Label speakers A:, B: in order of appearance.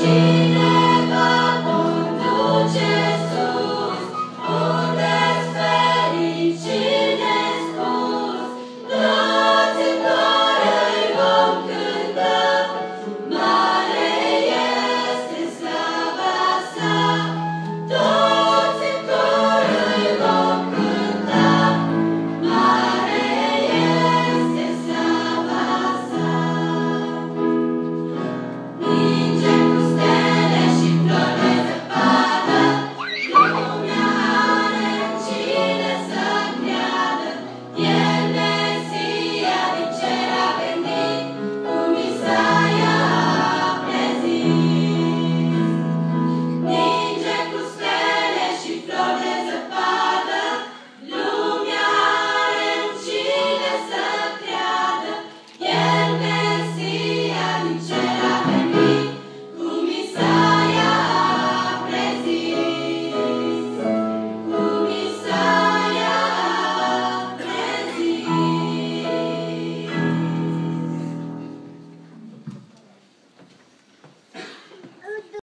A: see